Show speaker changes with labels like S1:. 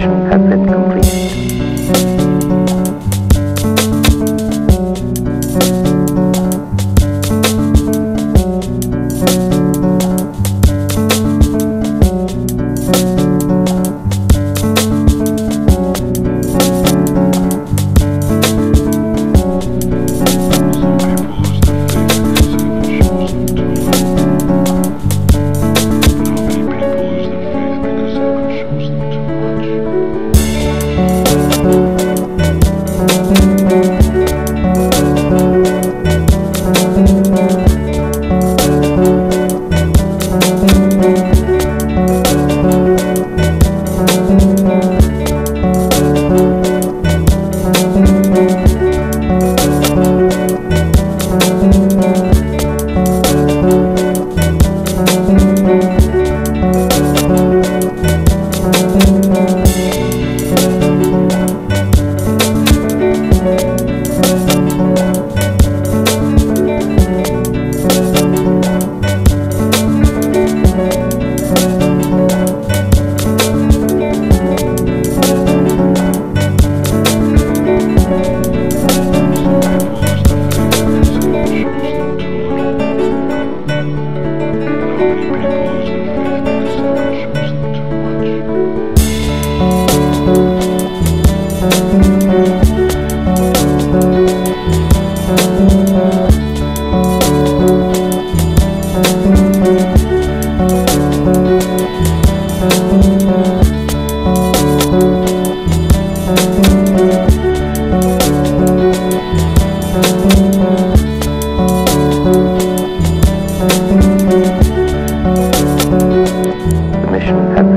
S1: Have tablets have